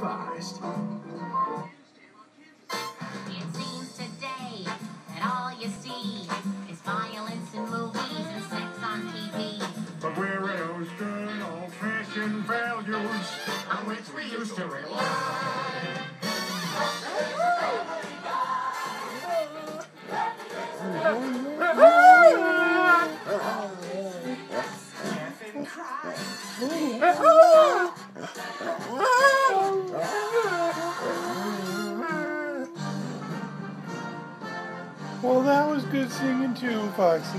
advised. It seems today that all you see is violence in movies and sex on TV. But where else good old-fashioned values on which we used to rely? Well, that was good singing too, Foxy.